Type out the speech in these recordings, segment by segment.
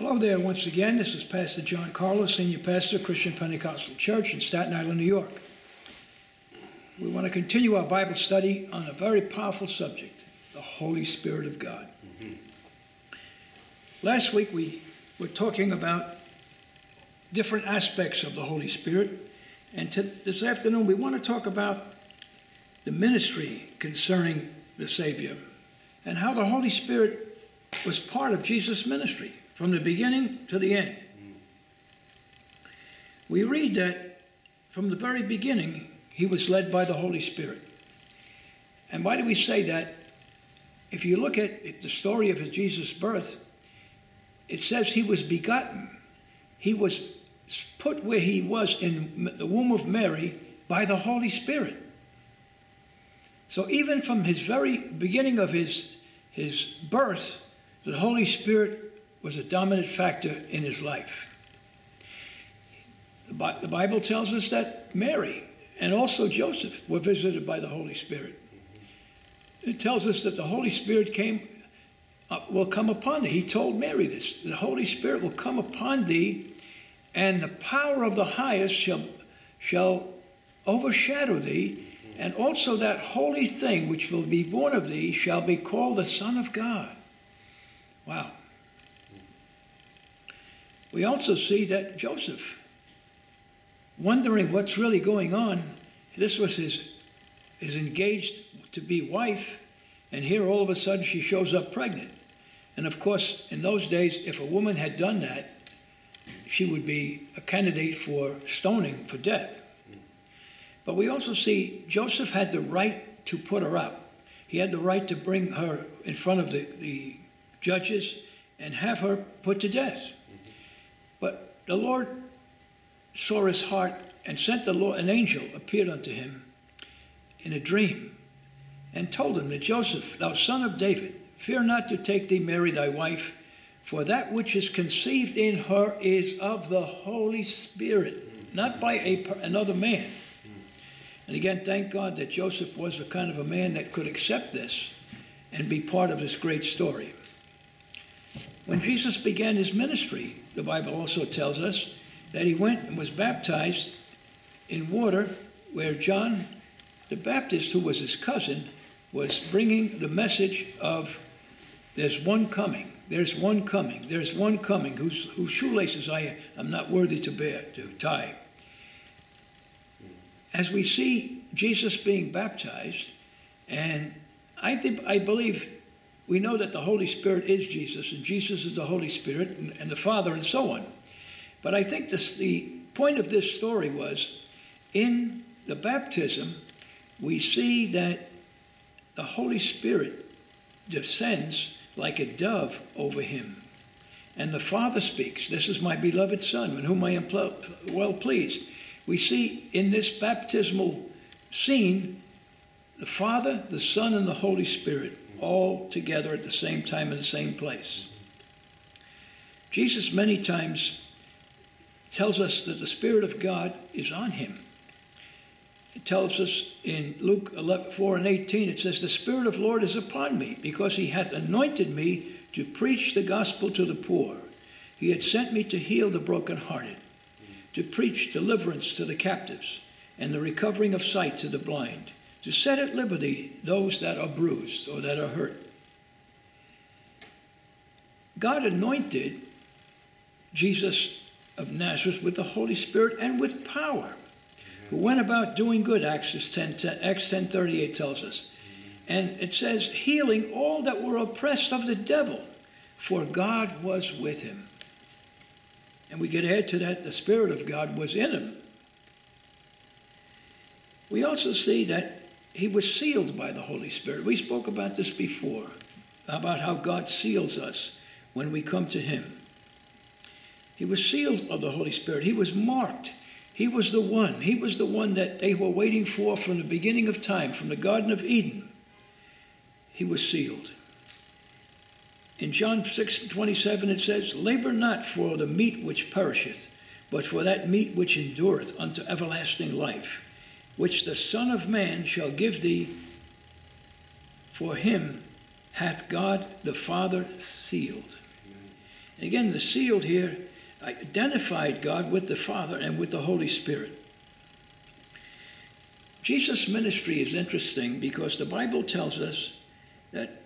Hello there once again. This is Pastor John Carlos, Senior Pastor, Christian Pentecostal Church in Staten Island, New York. We want to continue our Bible study on a very powerful subject the Holy Spirit of God. Mm-hmm. Last week we were talking about different aspects of the Holy Spirit, and to, this afternoon we want to talk about the ministry concerning the Savior and how the Holy Spirit was part of Jesus' ministry from the beginning to the end. We read that from the very beginning, he was led by the Holy Spirit. And why do we say that? If you look at the story of Jesus' birth, it says he was begotten. He was put where he was in the womb of Mary by the Holy Spirit. So even from his very beginning of his, his birth, the Holy Spirit was a dominant factor in his life. The Bible tells us that Mary and also Joseph were visited by the Holy Spirit. It tells us that the Holy Spirit came, uh, will come upon thee. He told Mary this the Holy Spirit will come upon thee, and the power of the highest shall, shall overshadow thee, and also that holy thing which will be born of thee shall be called the Son of God. Wow. We also see that Joseph, wondering what's really going on, this was his, his engaged to be wife, and here all of a sudden she shows up pregnant. And of course, in those days, if a woman had done that, she would be a candidate for stoning for death. But we also see Joseph had the right to put her up. He had the right to bring her in front of the, the judges and have her put to death. The Lord saw his heart and sent the Lord, an angel appeared unto him in a dream and told him that Joseph, thou son of David, fear not to take thee Mary thy wife, for that which is conceived in her is of the Holy Spirit, not by a, another man. And again, thank God that Joseph was the kind of a man that could accept this and be part of this great story. When Jesus began his ministry, the Bible also tells us that he went and was baptized in water where John the Baptist, who was his cousin, was bringing the message of there's one coming, there's one coming, there's one coming whose, whose shoelaces I am not worthy to bear, to tie. As we see Jesus being baptized, and I, I believe we know that the Holy Spirit is Jesus, and Jesus is the Holy Spirit, and, and the Father, and so on. But I think this, the point of this story was in the baptism, we see that the Holy Spirit descends like a dove over him. And the Father speaks, This is my beloved Son, in whom I am well pleased. We see in this baptismal scene the Father, the Son, and the Holy Spirit all together at the same time in the same place. Jesus many times tells us that the Spirit of God is on him. It tells us in Luke 11, 4 and 18, it says, The Spirit of Lord is upon me, because he hath anointed me to preach the gospel to the poor. He had sent me to heal the brokenhearted, to preach deliverance to the captives, and the recovering of sight to the blind, to set at liberty those that are bruised or that are hurt. God anointed Jesus of Nazareth with the Holy Spirit and with power, who went about doing good, Acts 10, 10, Acts 10 38 tells us. And it says, healing all that were oppressed of the devil, for God was with him. And we get add to that, the Spirit of God was in him. We also see that he was sealed by the Holy Spirit. We spoke about this before, about how God seals us when we come to him. He was sealed of the Holy Spirit. He was marked. He was the one. He was the one that they were waiting for from the beginning of time, from the Garden of Eden. He was sealed. In John 6 27, it says, Labor not for the meat which perisheth, but for that meat which endureth unto everlasting life which the Son of Man shall give thee, for him hath God the Father sealed. Again, the seal here identified God with the Father and with the Holy Spirit. Jesus' ministry is interesting because the Bible tells us that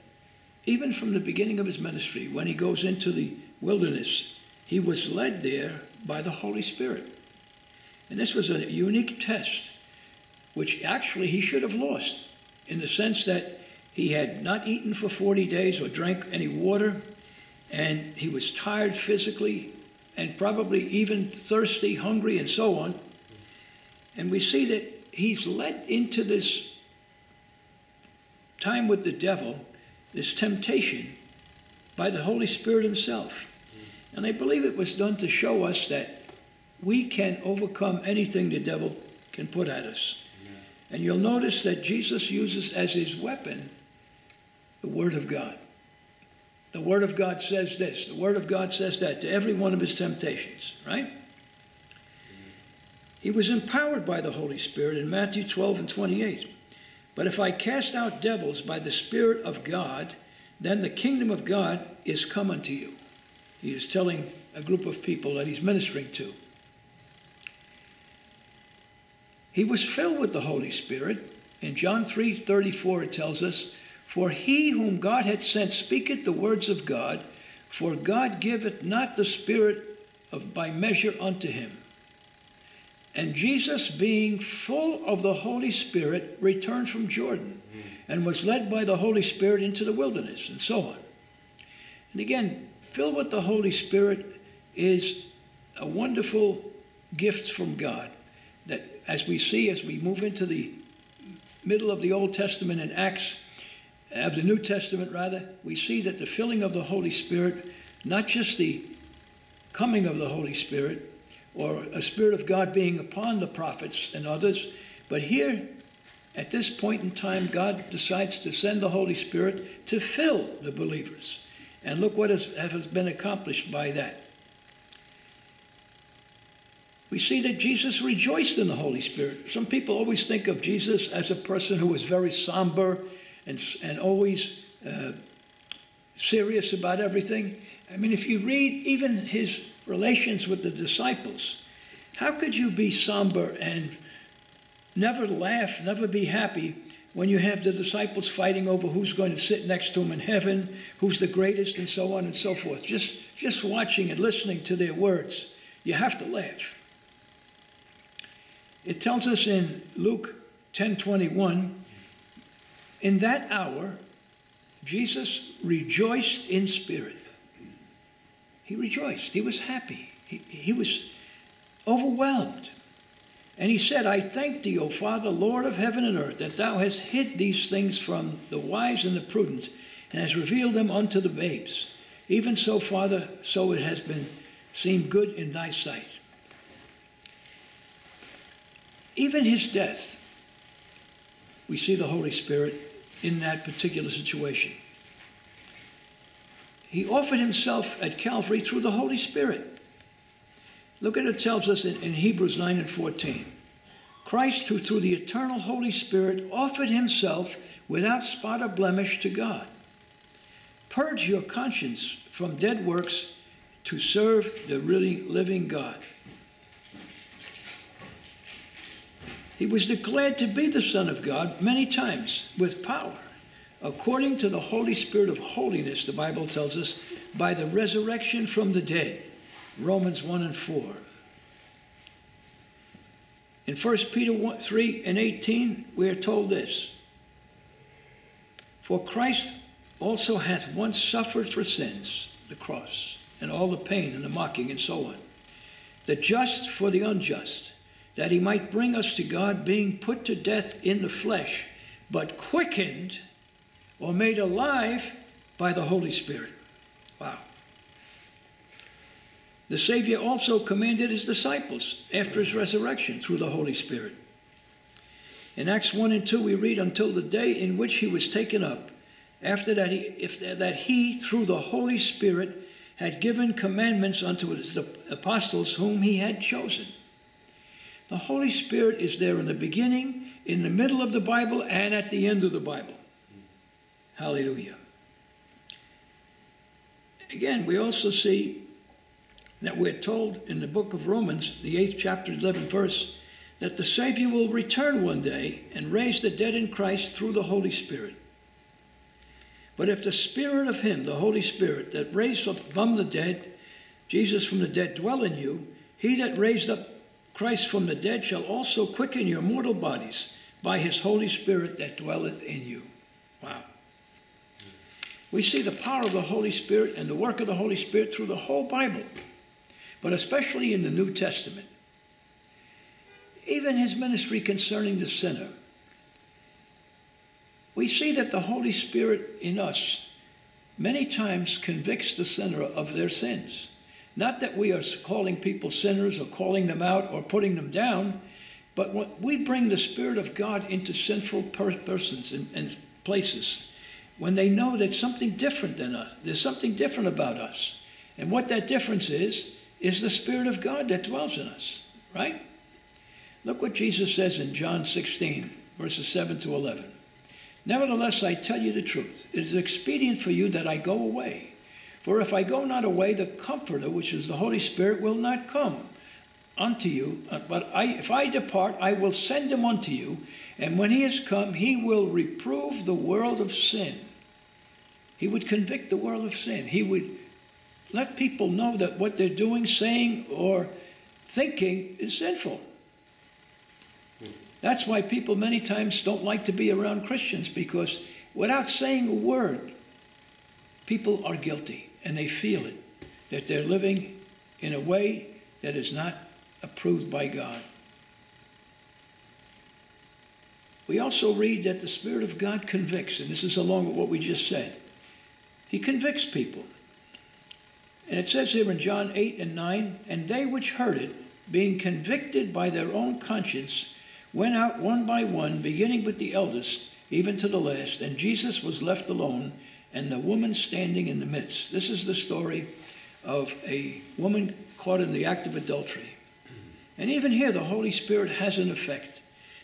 even from the beginning of his ministry, when he goes into the wilderness, he was led there by the Holy Spirit. And this was a unique test, which actually he should have lost, in the sense that he had not eaten for 40 days or drank any water, and he was tired physically and probably even thirsty, hungry, and so on. And we see that he's led into this time with the devil, this temptation, by the Holy Spirit himself. And I believe it was done to show us that we can overcome anything the devil can put at us. And you'll notice that Jesus uses as his weapon the Word of God. The Word of God says this, the Word of God says that to every one of his temptations, right? He was empowered by the Holy Spirit in Matthew 12 and 28. But if I cast out devils by the Spirit of God, then the kingdom of God is come unto you. He is telling a group of people that he's ministering to. He was filled with the Holy Spirit. In John 3 34, it tells us, For he whom God had sent speaketh the words of God, for God giveth not the Spirit of by measure unto him. And Jesus, being full of the Holy Spirit, returned from Jordan and was led by the Holy Spirit into the wilderness, and so on. And again, filled with the Holy Spirit is a wonderful gift from God that, as we see, as we move into the middle of the Old Testament and Acts, of the New Testament rather, we see that the filling of the Holy Spirit, not just the coming of the Holy Spirit, or a Spirit of God being upon the prophets and others. But here, at this point in time, God decides to send the Holy Spirit to fill the believers. And look what has, has been accomplished by that. We see that Jesus rejoiced in the Holy Spirit. Some people always think of Jesus as a person who was very somber and, and always uh, serious about everything. I mean, if you read even his relations with the disciples. How could you be somber and never laugh, never be happy when you have the disciples fighting over who's going to sit next to him in heaven, who's the greatest, and so on and so forth? Just, just watching and listening to their words, you have to laugh. It tells us in Luke 10:21, in that hour, Jesus rejoiced in spirit he rejoiced. He was happy. He, he was overwhelmed. And he said, I thank thee, O Father, Lord of heaven and earth, that thou hast hid these things from the wise and the prudent, and hast revealed them unto the babes. Even so, Father, so it has been seemed good in thy sight. Even his death, we see the Holy Spirit in that particular situation. He offered himself at Calvary through the Holy Spirit. Look at it tells us in, in Hebrews 9 and 14. Christ, who through the eternal Holy Spirit offered himself without spot or blemish to God. Purge your conscience from dead works to serve the really living God. He was declared to be the Son of God many times with power according to the Holy Spirit of holiness, the Bible tells us, by the resurrection from the dead. Romans 1 and 4. In 1 Peter 1, 3 and 18, we are told this For Christ also hath once suffered for sins, the cross, and all the pain and the mocking and so on, the just for the unjust, that he might bring us to God, being put to death in the flesh, but quickened or made alive by the Holy Spirit. Wow. The Savior also commanded his disciples after his resurrection through the Holy Spirit. In Acts 1 and 2, we read, Until the day in which he was taken up, after that he, if, that he, through the Holy Spirit, had given commandments unto his apostles whom he had chosen. The Holy Spirit is there in the beginning, in the middle of the Bible, and at the end of the Bible. Hallelujah. Again, we also see that we're told in the book of Romans, the 8th chapter, 11th verse, that the Savior will return one day and raise the dead in Christ through the Holy Spirit. But if the Spirit of Him, the Holy Spirit, that raised up from the dead, Jesus from the dead, dwell in you, he that raised up Christ from the dead shall also quicken your mortal bodies by his Holy Spirit that dwelleth in you. Wow. We see the power of the Holy Spirit and the work of the Holy Spirit through the whole Bible, but especially in the New Testament. Even his ministry concerning the sinner. We see that the Holy Spirit in us many times convicts the sinner of their sins. Not that we are calling people sinners or calling them out or putting them down, but we bring the Spirit of God into sinful per- persons and, and places, when they know that something different than us, there's something different about us. And what that difference is, is the Spirit of God that dwells in us, right? Look what Jesus says in John 16, verses 7 to 11. Nevertheless, I tell you the truth. It is expedient for you that I go away. For if I go not away, the Comforter, which is the Holy Spirit, will not come unto you. Uh, but I, if I depart, I will send him unto you. And when he is come, he will reprove the world of sin. He would convict the world of sin. He would let people know that what they're doing, saying, or thinking is sinful. That's why people many times don't like to be around Christians because without saying a word, people are guilty and they feel it, that they're living in a way that is not approved by God. We also read that the Spirit of God convicts, and this is along with what we just said. He convicts people. And it says here in John 8 and 9, and they which heard it, being convicted by their own conscience, went out one by one, beginning with the eldest, even to the last, and Jesus was left alone, and the woman standing in the midst. This is the story of a woman caught in the act of adultery. And even here, the Holy Spirit has an effect.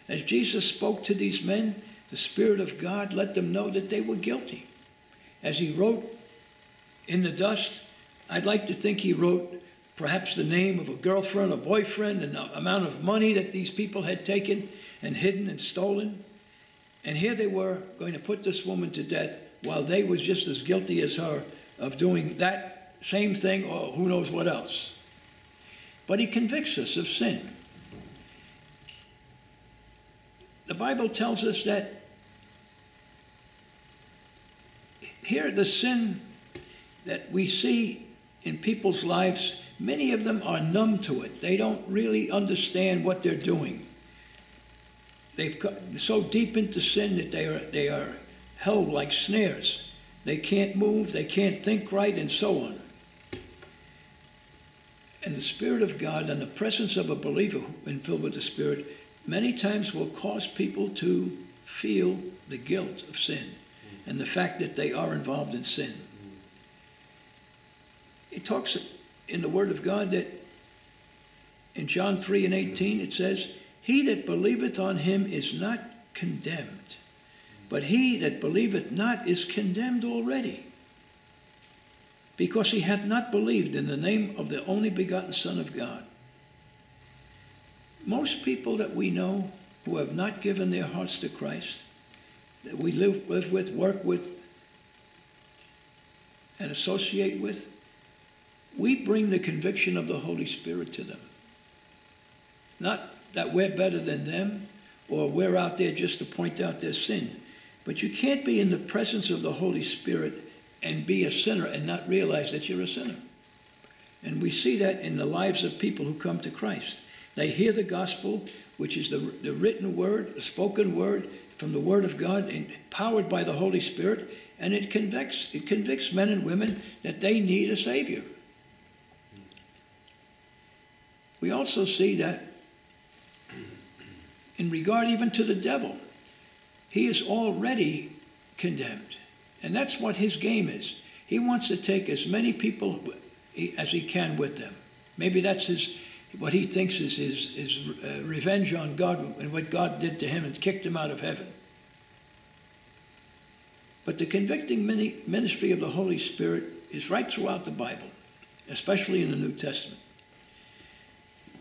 As Jesus spoke to these men, the Spirit of God let them know that they were guilty. As he wrote in the dust, I'd like to think he wrote perhaps the name of a girlfriend, a boyfriend, and the amount of money that these people had taken and hidden and stolen. And here they were going to put this woman to death while they was just as guilty as her of doing that same thing or who knows what else. But he convicts us of sin. The Bible tells us that here the sin that we see in people's lives, many of them are numb to it. They don't really understand what they're doing. They've got so deep into sin that they are, they are held like snares. They can't move, they can't think right, and so on. And the Spirit of God and the presence of a believer when filled with the Spirit many times will cause people to feel the guilt of sin and the fact that they are involved in sin. It talks in the Word of God that in John 3 and 18 it says, He that believeth on him is not condemned, but he that believeth not is condemned already, because he hath not believed in the name of the only begotten Son of God. Most people that we know who have not given their hearts to Christ, that we live, with, work with, and associate with, we bring the conviction of the Holy Spirit to them. Not that we're better than them or we're out there just to point out their sin. But you can't be in the presence of the Holy Spirit and be a sinner and not realize that you're a sinner. And we see that in the lives of people who come to Christ. They hear the gospel, which is the, the written word, the spoken word from the Word of God, empowered by the Holy Spirit, and it convicts, it convicts men and women that they need a Savior. We also see that in regard even to the devil, he is already condemned. And that's what his game is. He wants to take as many people as he can with them. Maybe that's his, what he thinks is his, his uh, revenge on God and what God did to him and kicked him out of heaven. But the convicting ministry of the Holy Spirit is right throughout the Bible. especially in the New Testament.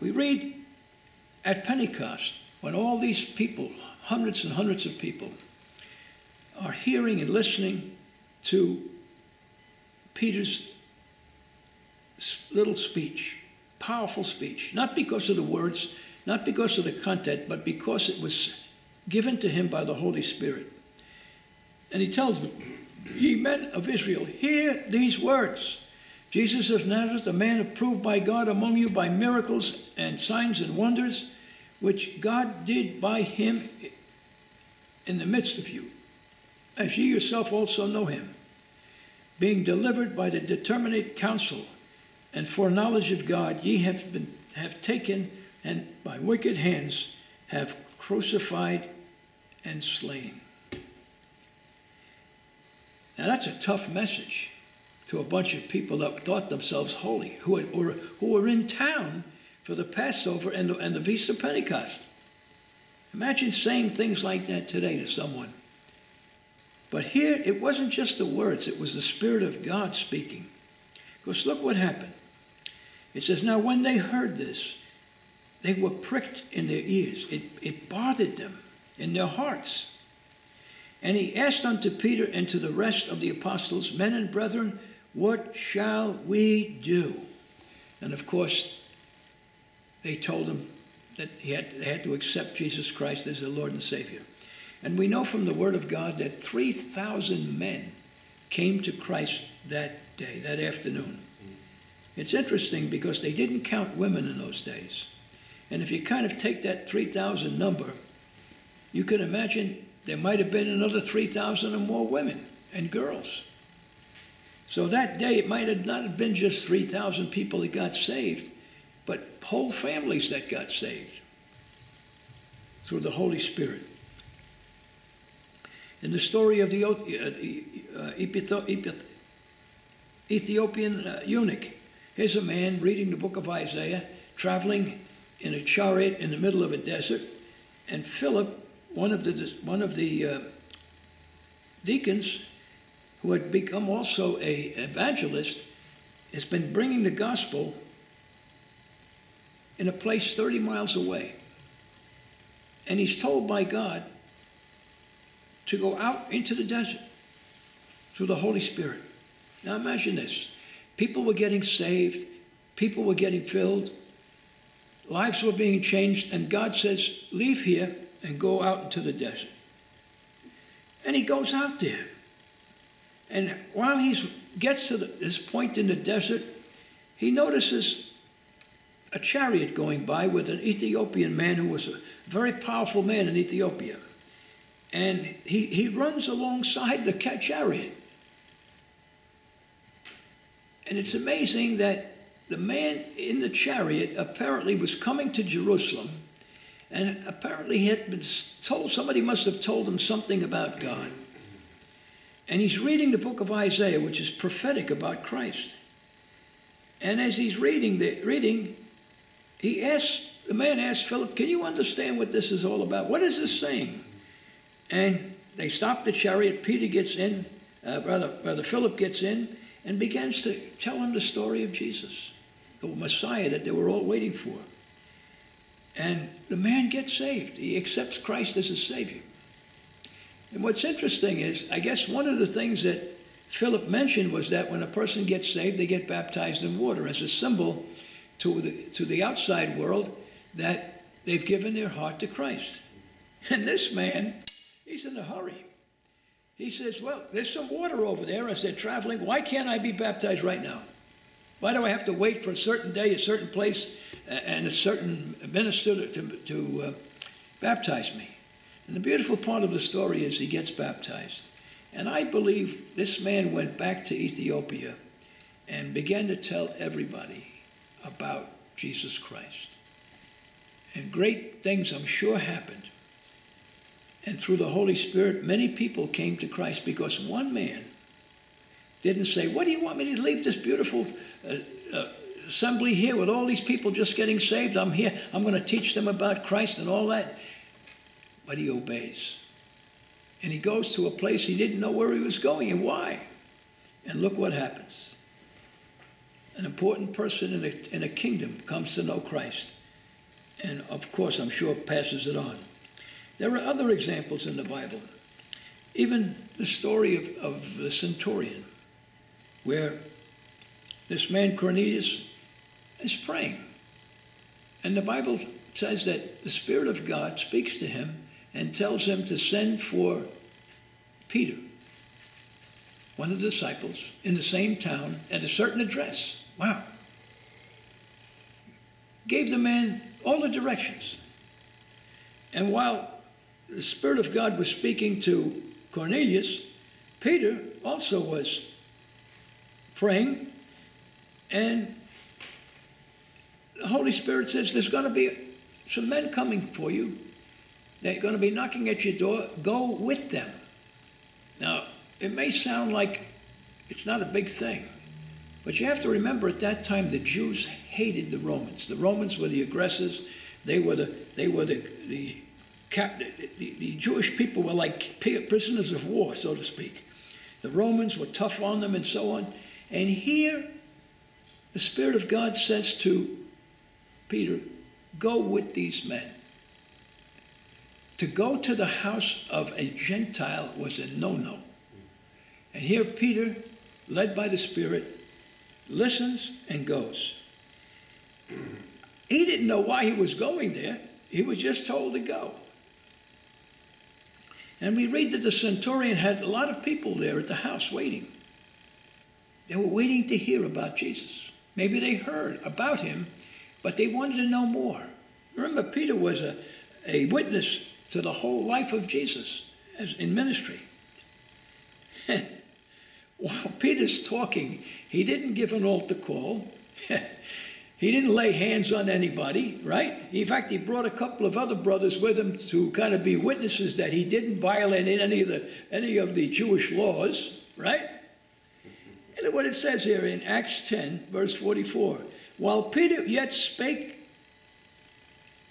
We read at Pentecost, when all these people, hundreds and hundreds of people, are hearing and listening to Peter's little speech, powerful speech, not because of the words, not because of the content, but because it was given to him by the Holy Spirit. And he tells them, Ye men of Israel, hear these words. Jesus of Nazareth, a man approved by God among you by miracles and signs and wonders, which God did by him in the midst of you, as ye yourself also know him, being delivered by the determinate counsel and foreknowledge of God, ye have been have taken and by wicked hands have crucified and slain. Now that's a tough message to a bunch of people that thought themselves holy, who, had, were, who were in town for the Passover and the, and the Feast of Pentecost. Imagine saying things like that today to someone. But here, it wasn't just the words, it was the Spirit of God speaking. Because look what happened. It says, Now when they heard this, they were pricked in their ears. It, it bothered them in their hearts. And he asked unto Peter and to the rest of the apostles, Men and brethren, what shall we do? And of course, they told him that he had, they had to accept Jesus Christ as their Lord and Savior. And we know from the Word of God that 3,000 men came to Christ that day, that afternoon. It's interesting because they didn't count women in those days. And if you kind of take that 3,000 number, you can imagine there might have been another 3,000 or more women and girls. So that day, it might have not have been just 3,000 people that got saved, but whole families that got saved through the Holy Spirit. In the story of the uh, uh, Ethiopian uh, eunuch, here's a man reading the book of Isaiah, traveling in a chariot in the middle of a desert, and Philip, one of the, one of the uh, deacons, who had become also a evangelist, has been bringing the gospel in a place 30 miles away. And he's told by God to go out into the desert through the Holy Spirit. Now imagine this. People were getting saved, people were getting filled, lives were being changed, and God says, Leave here and go out into the desert. And he goes out there. And while he gets to the, this point in the desert, he notices a chariot going by with an Ethiopian man who was a very powerful man in Ethiopia. And he, he runs alongside the chariot. And it's amazing that the man in the chariot apparently was coming to Jerusalem, and apparently he had been told, somebody must have told him something about God. And he's reading the book of Isaiah, which is prophetic about Christ. And as he's reading, the, reading he asked, the man asked Philip, Can you understand what this is all about? What is this saying? And they stop the chariot. Peter gets in, uh, brother, brother Philip gets in, and begins to tell him the story of Jesus, the Messiah that they were all waiting for. And the man gets saved. He accepts Christ as his Savior. And what's interesting is, I guess one of the things that Philip mentioned was that when a person gets saved, they get baptized in water as a symbol to the, to the outside world that they've given their heart to Christ. And this man, he's in a hurry. He says, Well, there's some water over there as they're traveling. Why can't I be baptized right now? Why do I have to wait for a certain day, a certain place, and a certain minister to, to uh, baptize me? And the beautiful part of the story is he gets baptized. And I believe this man went back to Ethiopia and began to tell everybody about Jesus Christ. And great things, I'm sure, happened. And through the Holy Spirit, many people came to Christ because one man didn't say, What do you want me to leave this beautiful uh, uh, assembly here with all these people just getting saved? I'm here. I'm going to teach them about Christ and all that. But he obeys. And he goes to a place he didn't know where he was going and why. And look what happens an important person in a, in a kingdom comes to know Christ. And of course, I'm sure passes it on. There are other examples in the Bible. Even the story of, of the centurion, where this man Cornelius is praying. And the Bible says that the Spirit of God speaks to him and tells him to send for Peter, one of the disciples, in the same town at a certain address. Wow. Gave the man all the directions. And while the Spirit of God was speaking to Cornelius, Peter also was praying, and the Holy Spirit says, There's going to be some men coming for you. They're going to be knocking at your door. Go with them. Now, it may sound like it's not a big thing, but you have to remember at that time the Jews hated the Romans. The Romans were the aggressors. They were the they were the the, the, the Jewish people were like prisoners of war, so to speak. The Romans were tough on them and so on. And here, the Spirit of God says to Peter, Go with these men. To go to the house of a Gentile was a no no. And here Peter, led by the Spirit, listens and goes. He didn't know why he was going there, he was just told to go. And we read that the centurion had a lot of people there at the house waiting. They were waiting to hear about Jesus. Maybe they heard about him, but they wanted to know more. Remember, Peter was a, a witness to the whole life of Jesus as in ministry. Peter's talking, he didn't give an altar call. he didn't lay hands on anybody, right? In fact, he brought a couple of other brothers with him to kind of be witnesses that he didn't violate any of the any of the Jewish laws, right? And what it says here in Acts 10, verse 44. While Peter yet spake,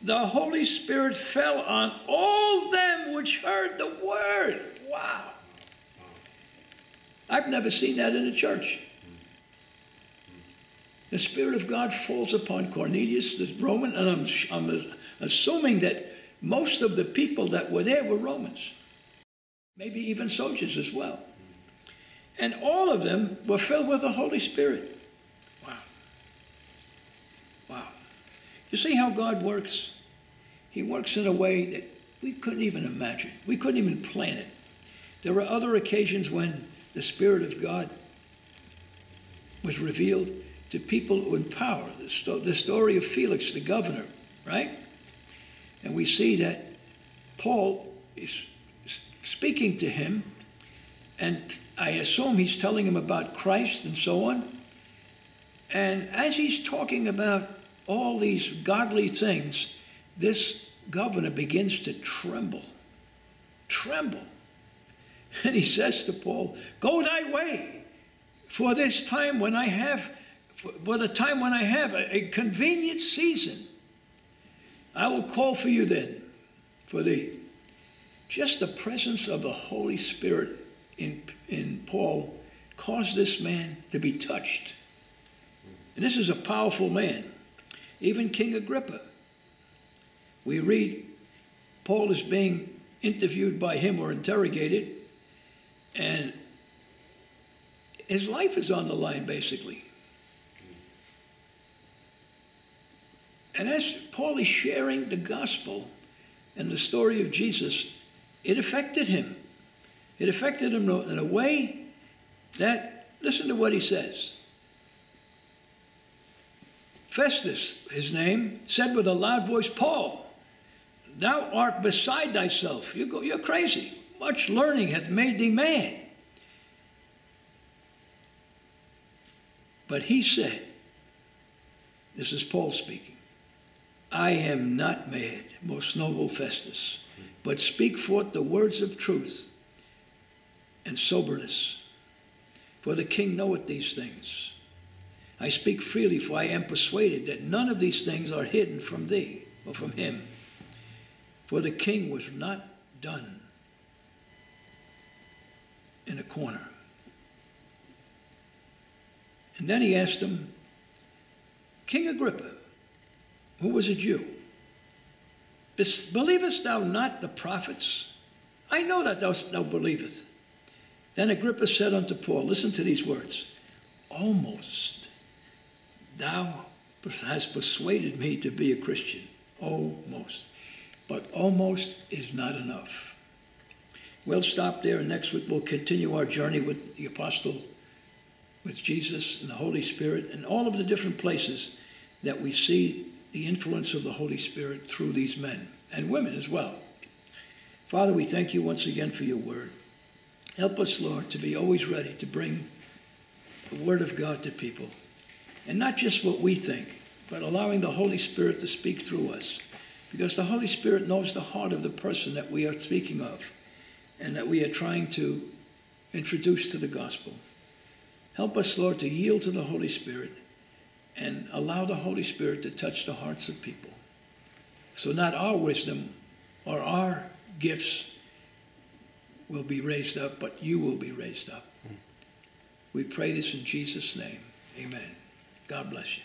the Holy Spirit fell on all them which heard the word. Wow. I've never seen that in a church. The Spirit of God falls upon Cornelius, the Roman, and I'm, I'm assuming that most of the people that were there were Romans, maybe even soldiers as well. And all of them were filled with the Holy Spirit. Wow. Wow. You see how God works? He works in a way that we couldn't even imagine. We couldn't even plan it. There were other occasions when the Spirit of God was revealed to people in power. The, sto- the story of Felix, the governor, right? And we see that Paul is speaking to him, and I assume he's telling him about Christ and so on. And as he's talking about all these godly things, this governor begins to tremble. Tremble. And he says to Paul, Go thy way, for this time when I have, for the time when I have a, a convenient season, I will call for you then, for thee. Just the presence of the Holy Spirit in, in Paul caused this man to be touched. And this is a powerful man. Even King Agrippa. We read Paul is being interviewed by him or interrogated, and his life is on the line, basically. And as Paul is sharing the gospel and the story of Jesus, it affected him. It affected him in a way that, listen to what he says. Festus, his name, said with a loud voice, Paul, thou art beside thyself. You go, you're crazy. Much learning hath made thee mad. But he said, this is Paul speaking, I am not mad, most noble Festus, but speak forth the words of truth and soberness. For the king knoweth these things. I speak freely, for I am persuaded that none of these things are hidden from thee or from him. For the king was not done in a corner. And then he asked him, King Agrippa, who was a Jew, believest thou not the prophets? I know that thou, thou believest. Then Agrippa said unto Paul, Listen to these words Almost thou hast persuaded me to be a Christian. Almost. But almost is not enough. We'll stop there, and next week we'll continue our journey with the apostle, with Jesus and the Holy Spirit, and all of the different places that we see the influence of the Holy Spirit through these men and women as well. Father, we thank you once again for your word. Help us, Lord, to be always ready to bring the word of God to people. And not just what we think, but allowing the Holy Spirit to speak through us. Because the Holy Spirit knows the heart of the person that we are speaking of and that we are trying to introduce to the gospel. Help us, Lord, to yield to the Holy Spirit and allow the Holy Spirit to touch the hearts of people. So not our wisdom or our gifts will be raised up, but you will be raised up. Mm. We pray this in Jesus' name. Amen. God bless you.